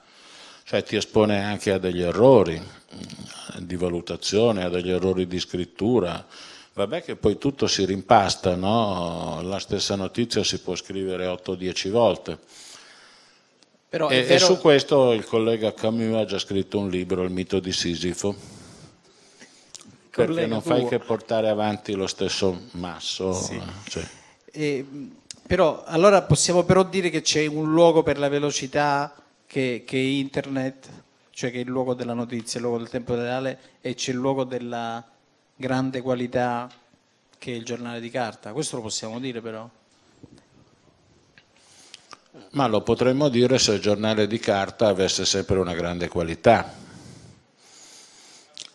cioè ti espone anche a degli errori mm, di valutazione, a degli errori di scrittura. Vabbè che poi tutto si rimpasta, no? la stessa notizia si può scrivere 8-10 volte. E, è e vero, su questo il collega Camus ha già scritto un libro, Il mito di Sisifo, perché non fai tuo. che portare avanti lo stesso masso. Sì. cioè. eh, però allora possiamo però dire che c'è un luogo per la velocità che, che è internet, cioè che è il luogo della notizia, il luogo del tempo reale e c'è il luogo della grande qualità che è il giornale di carta. Questo lo possiamo dire però. Ma lo potremmo dire se il giornale di carta avesse sempre una grande qualità.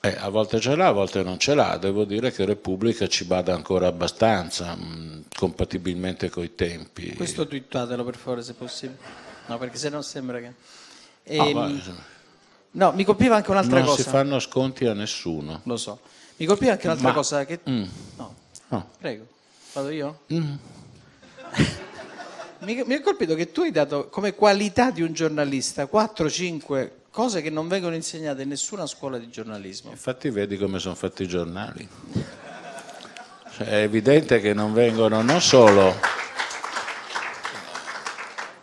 Eh, a volte ce l'ha, a volte non ce l'ha. Devo dire che Repubblica ci bada ancora abbastanza, mh, compatibilmente coi tempi. Questo twittatelo per favore se possibile. No, perché se no sembra che... Ah, Ehm, ma- no, mi colpiva anche un'altra non cosa. si fanno sconti a nessuno. Lo so. Mi colpiva anche un'altra Ma- cosa che... Mm. No, No. prego. Vado io? Mm. mi, mi ha colpito che tu hai dato come qualità di un giornalista 4-5 cose che non vengono insegnate in nessuna scuola di giornalismo. Infatti vedi come sono fatti i giornali. Cioè, è evidente che non vengono non solo,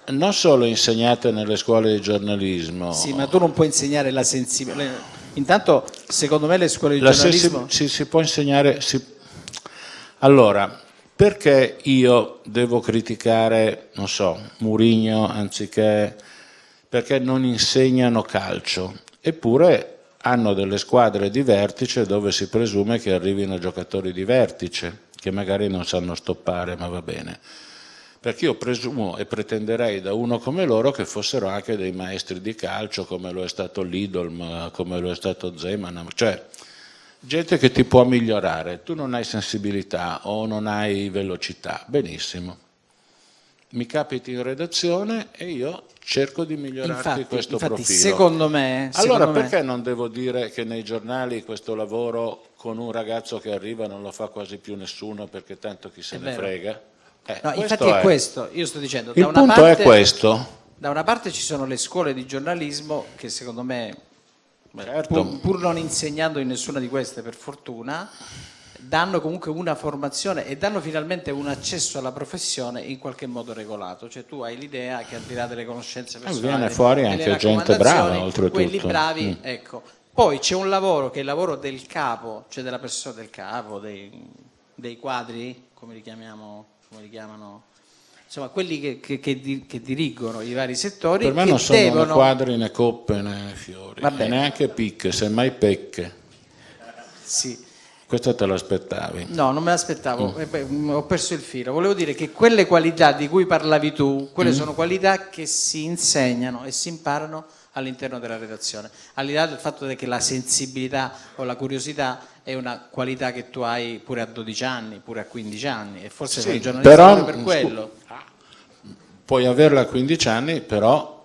non solo insegnate nelle scuole di giornalismo, Sì, ma tu non puoi insegnare la sensibilità. Intanto, secondo me le scuole di la giornalismo... sensi- si, si può insegnare... si- Allora, perché io devo criticare, non so, Murigno anziché... perché non insegnano calcio, eppure hanno delle squadre di vertice dove si presume che arrivino giocatori di vertice, che magari non sanno stoppare, ma va bene. Perché io presumo e pretenderei da uno come loro che fossero anche dei maestri di calcio, come lo è stato Lidl, come lo è stato Zeman, cioè gente che ti può migliorare. Tu non hai sensibilità o non hai velocità, benissimo. Mi capiti in redazione e io cerco di migliorarti Infatti, questo infatti, profilo. secondo me... Allora secondo me- perché non devo dire che nei giornali questo lavoro con un ragazzo che arriva non lo fa quasi più nessuno perché tanto chi se È ne vero. frega? Eh, No, infatti è questo, io sto dicendo, da Il una punto parte, è questo. Da una parte ci sono le scuole di giornalismo che secondo me, Certo. pur, pur non insegnando in nessuna di queste per fortuna, danno comunque una formazione e danno finalmente un accesso alla professione in qualche modo regolato. Cioè tu hai l'idea che al di là delle conoscenze personali, Eh, viene fuori anche gente brava, oltretutto. Quelli bravi, Mm. ecco. Poi c'è un lavoro che è il lavoro del capo, cioè della persona del capo, dei, dei quadri, come li chiamiamo, come li chiamano? Insomma, quelli che, che- che che dirigono i vari settori Per me non sono devono... né quadri né coppe né fiori, Va bene. e neanche picche, semmai pecche. Sì. Questo te lo aspettavi. No, non me l'aspettavo, Mm. Eh beh, mm, ho perso il filo. Volevo dire che quelle qualità di cui parlavi tu, Mm. quelle sono qualità che si insegnano e si imparano all'interno della redazione. Al di là del fatto che la sensibilità o la curiosità è una qualità che tu hai pure a 12 anni, pure a 15 anni e forse Sì, sei un giornalista però- per quello. Puoi averla a 15 anni, però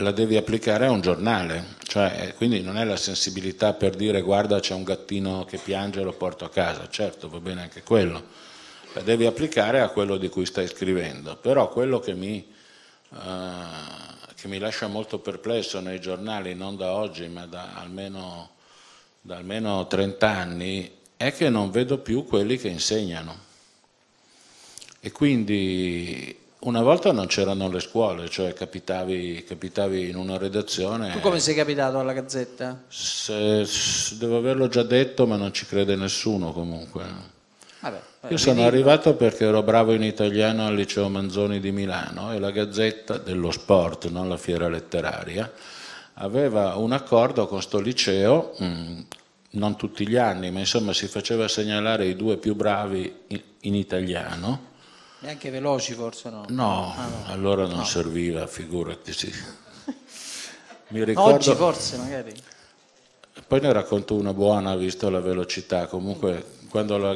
la devi applicare a un giornale, cioè, eh, quindi non è la sensibilità per dire guarda c'è un gattino che piange lo porto a casa, certo va bene anche quello. devi applicare a quello di cui stai scrivendo. Però quello che mi, uh, che mi lascia molto perplesso nei giornali, non da oggi, ma da almeno, da almeno 30 anni, è che non vedo più quelli che insegnano. E quindi una volta non c'erano le scuole, cioè capitavi, capitavi, in una redazione. Tu come sei capitato alla Gazzetta? Se, devo averlo già detto, ma non ci crede nessuno comunque. Vabbè, Io sono arrivato perché ero bravo in italiano al liceo Manzoni di Milano e la Gazzetta dello Sport, non la fiera letteraria, aveva un accordo con sto liceo, mh, non tutti gli anni, ma insomma si faceva segnalare i due più bravi in, in italiano Neanche veloci forse no? No, ah, no. allora non no. serviva, figurati sì. Mi ricordo... Oggi forse magari. Poi ne racconto una buona visto la velocità, comunque quando la...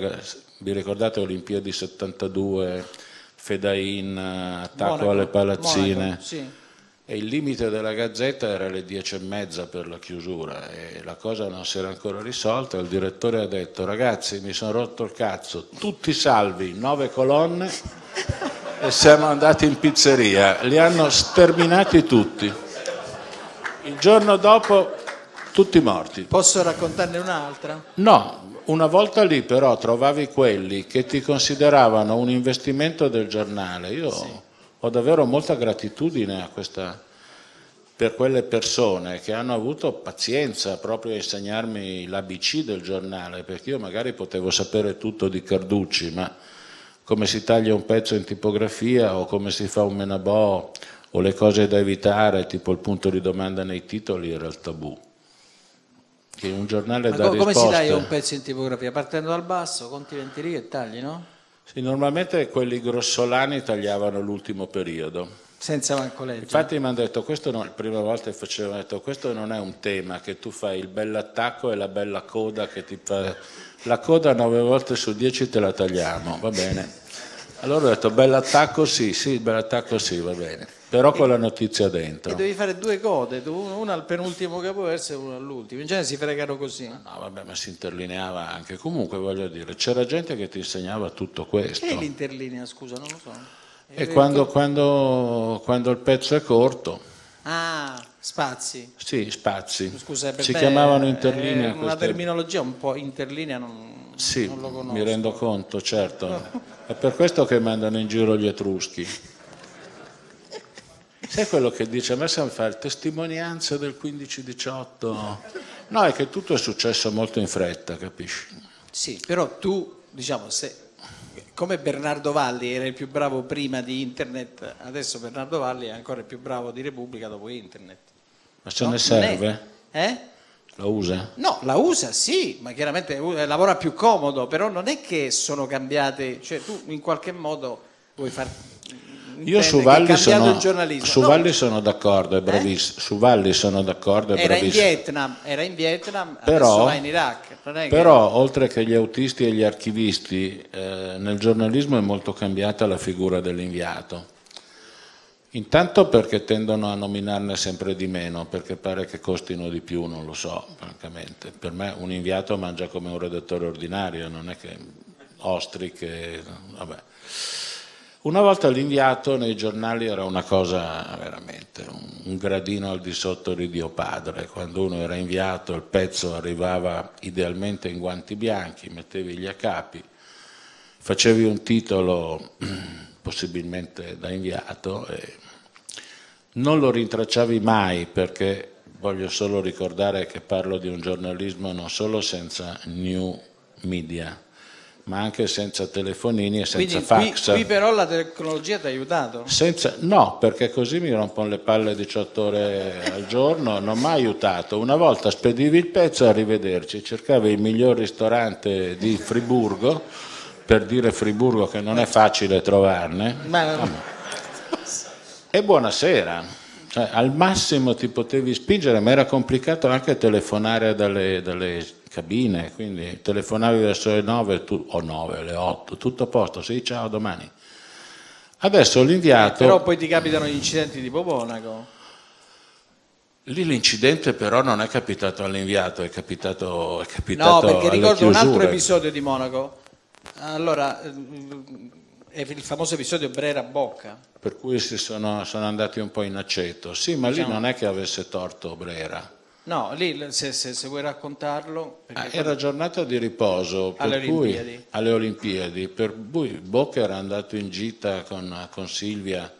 vi ricordate Olimpiadi 72, Fedain, attacco Monaco, alle palazzine? Monaco, sì e il limite della gazzetta era le dieci e mezza per la chiusura e la cosa non si era ancora risolta. Il direttore ha detto ragazzi mi sono rotto il cazzo, tutti salvi, nove colonne e siamo andati in pizzeria. Li hanno sterminati tutti. Il giorno dopo tutti morti. Posso raccontarne un'altra? No, una volta lì però trovavi quelli che ti consideravano un investimento del giornale. Io sì ho davvero molta gratitudine questa, per quelle persone che hanno avuto pazienza proprio a insegnarmi l'ABC del giornale, perché io magari potevo sapere tutto di Carducci, ma come si taglia un pezzo in tipografia o come si fa un menabò o le cose da evitare, tipo il punto di domanda nei titoli, era il tabù. Che un giornale ma da come risposte... si taglia un pezzo in tipografia? Partendo dal basso, conti 20 righe e tagli, no? Sì, normalmente quelli grossolani tagliavano l'ultimo periodo. Senza manco leggere. Infatti mi hanno detto, questo non, la prima volta che facevo, detto, questo non è un tema, che tu fai il bell'attacco e la bella coda che ti fa... La coda nove volte su dieci te la tagliamo, va bene. Allora ho detto, bell'attacco sì, sì, bell'attacco sì, va bene però con la notizia dentro. E devi fare due code, una al penultimo capoverso e una all'ultimo. In genere si fregano così. No, vabbè, ma si interlineava anche. Comunque, voglio dire, c'era gente che ti insegnava tutto questo. Che è l'interlinea, scusa, non lo so. E quando, quando, quando il pezzo è corto. Ah, spazi. Sì, spazi. Scusa, si chiamavano interlinea. È una terminologia un po' interlinea, non, sì, non lo conosco. mi rendo conto, certo. è per questo che mandano in giro gli etruschi. Sai quello che dice? A me siamo fare testimonianza del 15-18. No, è che tutto è successo molto in fretta, capisci? Sì, però tu, diciamo, se, come Bernardo Valli era il più bravo prima di internet, adesso Bernardo Valli è ancora il più bravo di Repubblica dopo internet. Ma se no? ne serve? Eh? La usa? No, la usa sì, ma chiaramente eh, lavora più comodo, però non è che sono cambiate, cioè tu in qualche modo vuoi far io su Valli, sono, su no. Valli sono d'accordo, è bravissimo. Eh? Su Valli sono d'accordo, è era bravissimo. In Vietnam, era in Vietnam, però, va in Iraq. Però, che... oltre che gli autisti e gli archivisti, eh, nel giornalismo è molto cambiata la figura dell'inviato. Intanto perché tendono a nominarne sempre di meno, perché pare che costino di più, non lo so, francamente. Per me un inviato mangia come un redattore ordinario, non è che ostriche, vabbè. Una volta l'inviato nei giornali era una cosa veramente, un gradino al di sotto di Dio Padre. Quando uno era inviato il pezzo arrivava idealmente in guanti bianchi, mettevi gli accapi, facevi un titolo possibilmente da inviato e non lo rintracciavi mai perché voglio solo ricordare che parlo di un giornalismo non solo senza new media, ma anche senza telefonini e senza Quindi fax. Qui, qui però la tecnologia ti ha aiutato? Senza, no, perché così mi rompono le palle 18 ore al giorno, non mi ha aiutato. Una volta spedivi il pezzo e arrivederci, cercavi il miglior ristorante di Friburgo, per dire Friburgo che non è facile trovarne. Ma... E buonasera. Cioè, al massimo ti potevi spingere, ma era complicato anche telefonare dalle, dalle cabine, quindi telefonavi verso le 9 tu, o 9, le 8, tutto a posto, sì ciao domani. Adesso l'inviato... Però poi ti capitano gli incidenti tipo Monaco. Lì l'incidente però non è capitato all'inviato, è capitato, è capitato No, perché ricordo un altro episodio di Monaco Allora, eh, è il famoso episodio Brera-Bocca. Per cui si sono, sono andati un po' in aceto. Sì, ma lì Diciamo- non è che avesse torto Brera. No, lì se, se- se vuoi raccontarlo... Ah, era giornata di riposo Alle cui- Olimpiadi. alle Olimpiadi, per cui Bocca era andato in gita con, con Silvia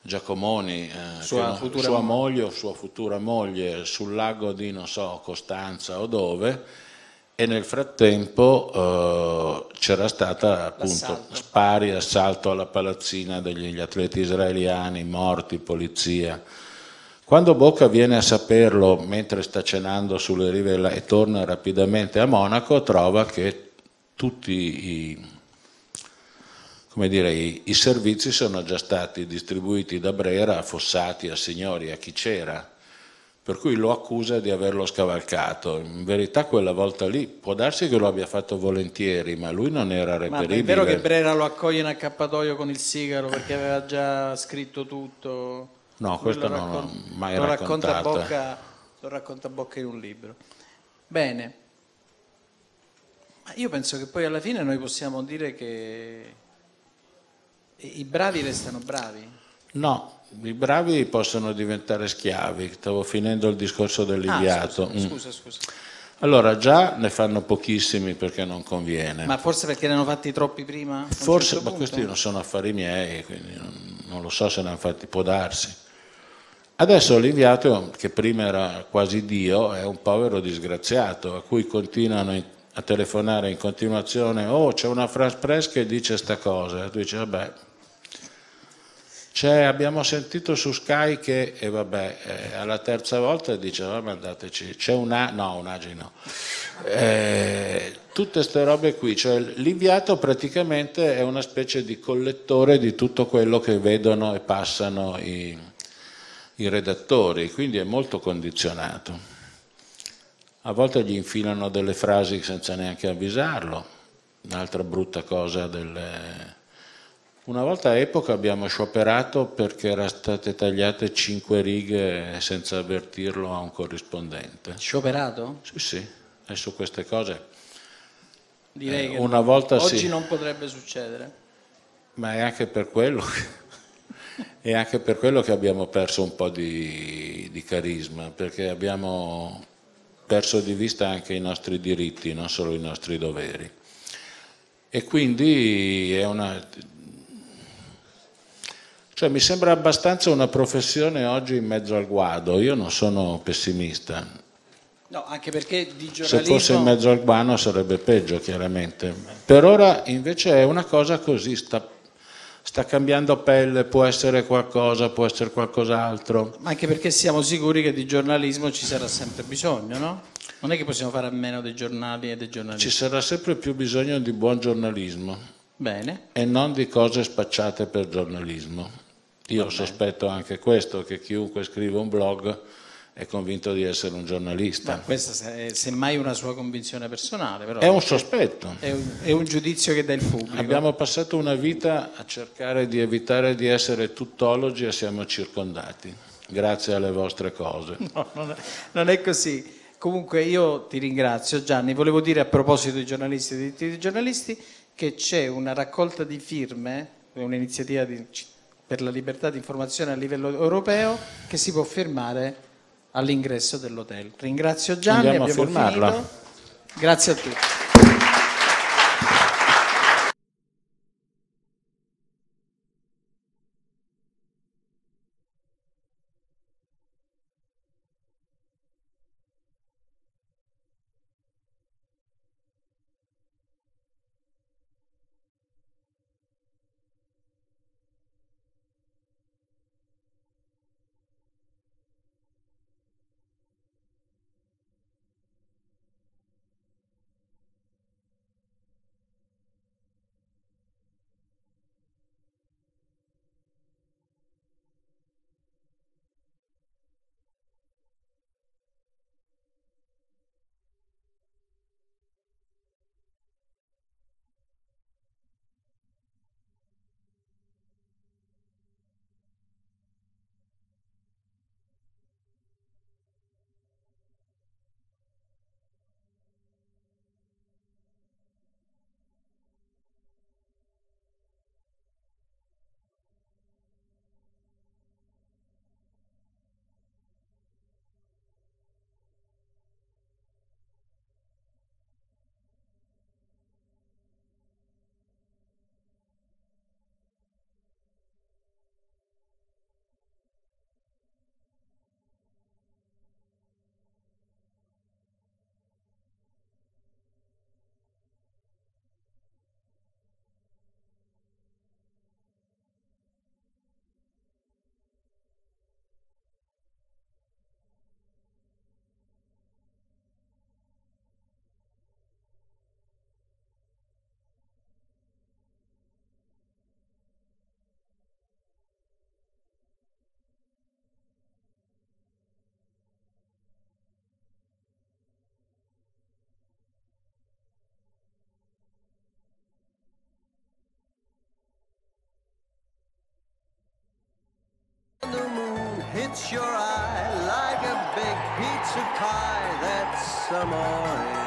Giacomoni, eh, Sua futura sua moglie. o sua futura moglie sul lago di non so Costanza o dove e nel frattempo eh, c'era stata appunto spari, assalto alla palazzina degli atleti israeliani, morti, polizia. Quando Bocca viene a saperlo mentre sta cenando sulle rive e torna rapidamente a Monaco, trova che tutti i, come dire, i, i servizi sono già stati distribuiti da Brera a fossati, a signori, a chi c'era, per cui lo accusa di averlo scavalcato. In verità quella volta lì può darsi che lo abbia fatto volentieri, ma lui non era Ma reperibile. è vero che Brera lo accoglie in accappatoio con il sigaro perché aveva già scritto tutto? No, questo non l'ho mai lo racconta. Bocca, lo racconta a Bocca in un libro. Bene. Ma io penso che poi alla fine noi possiamo dire che i bravi restano bravi. No, i bravi possono diventare schiavi. Stavo finendo il discorso dell'inviato. Ah, Mm. scusa, scusa, scusa. Allora, già ne fanno pochissimi perché non conviene. Ma forse perché ne hanno fatti troppi prima? Forse, certo ma punto? questi non sono affari miei, quindi non, non lo so se ne hanno fatti, può darsi. Adesso l'inviato, che prima era quasi Dio, è un povero disgraziato a cui continuano in- a telefonare in continuazione, oh c'è una France Press che dice sta cosa, e tu dici vabbè, c'è, abbiamo sentito su Sky che, e vabbè, eh, alla terza volta dice vabbè andateci, c'è una, no un'agi no, Eh, tutte queste robe qui, cioè l'inviato praticamente è una specie di collettore di tutto quello che vedono e passano i, i redattori, quindi è molto condizionato. A volte gli infilano delle frasi senza neanche avvisarlo, un'altra brutta cosa delle... Una volta a epoca abbiamo scioperato perché erano state tagliate cinque righe senza avvertirlo a un corrispondente. Scioperato? Sì, sì, e su queste cose, Direi Eh, che una volta oggi sì. non potrebbe succedere. ma è anche per quello che, è anche per quello che abbiamo perso un po' di, di carisma, perché abbiamo perso di vista anche i nostri diritti, non solo i nostri doveri. E quindi è una... Cioè, mi sembra abbastanza una professione oggi in mezzo al guado, io non sono pessimista, No, anche perché di se giornalismo... fosse in mezzo al guano sarebbe peggio, chiaramente. Per ora invece è una cosa così, sta, sta cambiando pelle, può essere qualcosa, può essere qualcos'altro. Ma anche perché siamo sicuri che di giornalismo ci sarà sempre bisogno, no? Non è che possiamo fare a meno dei giornali e dei giornalisti. Ci sarà sempre più bisogno di buon giornalismo Bene. e non di cose spacciate per giornalismo. Io sospetto anche questo, che chiunque scrive un blog è convinto di essere un giornalista. Ma questa è semmai una sua convinzione personale, però È un sospetto. è un, è un giudizio che dà il pubblico. Abbiamo passato una vita a cercare di evitare di essere tuttologi e siamo circondati, grazie alle vostre cose. No, non è, non è così. Comunque io ti ringrazio Gianni, volevo dire a proposito dei giornalisti e dei diritti dei giornalisti che c'è una raccolta di firme, un'iniziativa di- per la libertà di informazione a livello europeo che si può firmare all'ingresso dell'hotel. Ringrazio Gianni, Andiamo abbiamo firmarla. finito. Grazie a tutti. Hits your eye like a big pizza pie. That's amore.